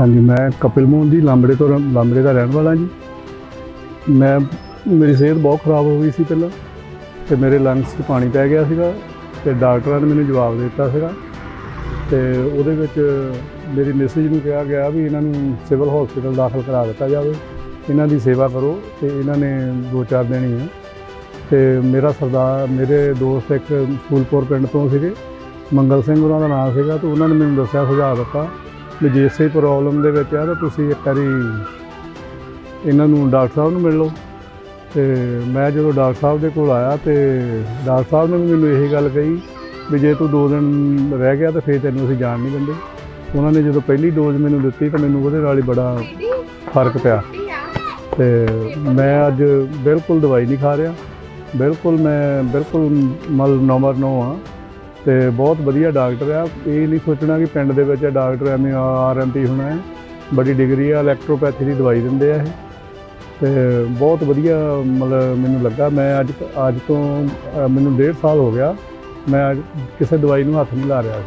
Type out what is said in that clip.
ਹਾਂਜੀ, ਮੈਂ ਕਪਿਲ ਮੋਹਨ ਜੀ, ਲਾਂਬੜੇ ਤੋਂ ਰਹਿ- ਲਾਂਬੜੇ ਦਾ ਰਹਿਣ ਵਾਲਾ ਜੀ। ਮੈਂ ਮੇਰੀ ਸਿਹਤ ਬਹੁਤ ਖਰਾਬ ਹੋ ਗਈ ਸੀ ਪਹਿਲਾਂ, ਤੇ ਮੇਰੇ ਲੰਗਸ 'ਚ ਪਾਣੀ ਪੈ ਗਿਆ ਸੀਗਾ, ਤੇ ਡਾਕਟਰਾਂ ਨੇ ਮੈਨੂੰ ਜਵਾਬ ਦਿੱਤਾ ਸੀਗਾ। ਤੇ ਉਹਦੇ ਵਿੱਚ ਮੇਰੀ ਮੈਸੇਜ ਨੂੰ ਕਿਹਾ ਗਿਆ ਵੀ ਇਹਨਾਂ ਨੂੰ ਸਿਵਲ ਹਸਪੀਟਲ ਦਾਖਲ ਕਰਾ ਦਿੱਤਾ ਜਾਵੇ। ਇਹਨਾਂ ਦੀ ਸੇਵਾ ਕਰੋ, ਤੇ ਇਹਨਾਂ ਨੇ ਦੋ ਚਾਰ ਦਿਨ ਹੀ ਆ। ਤੇ ਮੇਰਾ ਸਰਦਾਰ, ਮੇਰੇ ਦੋਸਤ ਇੱਕ ਫੂਲਪੁਰ ਪਿੰਡ ਤੋਂ ਸੀਗੇ। ਮੰਗਲ ਸਿੰਘ ਉਹਨਾਂ ਦਾ ਨਾਮ ਸੀਗਾ, ਤੇ ਉਹਨਾਂ ਨੇ ਮੈਨੂੰ ਦੱਸਿਆ, ਸੁਝਾਅ ਦਿੱਤਾ ਵੀ ਜੇ ਇਸੇ ਪ੍ਰੋਬਲਮ ਦੇ ਵਿੱਚ ਆ, ਤਾਂ ਤੁਸੀਂ ਇੱਕ ਵਾਰੀ ਇਹਨਾਂ ਨੂੰ ਡਾਕਟਰ ਸਾਹਿਬ ਨੂੰ ਮਿਲ ਲਓ। ਤੇ ਮੈਂ ਜਦੋਂ ਡਾਕਟਰ ਸਾਹਿਬ ਦੇ ਕੋਲ ਆਇਆ ਤੇ ਡਾਕਟਰ ਸਾਹਿਬ ਨੇ ਵੀ ਮੈਨੂੰ ਇਹ ਗੱਲ ਕਹੀ ਵੀ ਜੇ ਤੂੰ ਦੋ ਦਿਨ ਰਹਿ ਗਿਆ ਤਾਂ ਫੇਰ ਤੈਨੂੰ ਅਸੀਂ ਜਾਣ ਨਹੀਂ ਦਿੰਦੇ। ਉਹਨਾਂ ਨੇ ਜਦੋਂ ਪਹਿਲੀ ਡੋਜ਼ ਮੈਨੂੰ ਦਿੱਤੀ ਤਾਂ ਮੈਨੂੰ ਉਹਦੇ ਨਾਲ ਹੀ ਬੜਾ ਫ਼ਰਕ ਪਿਆ। ਤੇ ਮੈਂ ਅੱਜ ਬਿਲਕੁਲ ਦਵਾਈ ਨਹੀਂ ਖਾ ਰਿਹਾ। ਬਿਲਕੁਲ ਮੈਂ ਬਿਲਕੁਲ ਮਲ ਨੰਬਰ 9 ਆ ਤੇ ਬਹੁਤ ਵਧੀਆ ਡਾਕਟਰ ਆ। ਇਹ ਨਹੀਂ ਸੋਚਣਾ ਕਿ ਪਿੰਡ ਦੇ ਵਿੱਚ ਡਾਕਟਰ ਐਵੇਂ ਆਰਐਮਪੀ ਹੋਣਾ ਹੈ। ਬੜੀ ਡਿਗਰੀ ਆ ਇਲੈਕਟ੍ਰੋਪੈਥੀ ਦੀ ਦਵਾਈ ਦਿੰਦੇ ਆ ਇਹ। ਤੇ ਬਹੁਤ ਵਧੀਆ ਮਤਲਬ ਮੈਨੂੰ ਲੱਗਾ। ਮੈਂ ਅੱਜ ਅੱਜ ਤੋਂ ਮੈਨੂੰ ਡੇਢ ਸਾਲ ਹੋ ਗਿਆ। ਮੈਂ ਅੱਜ ਕਿਸੇ ਦਵਾਈ ਨੂੰ ਹੱਥ ਨਹੀਂ ਲਾ ਰਿਹਾ।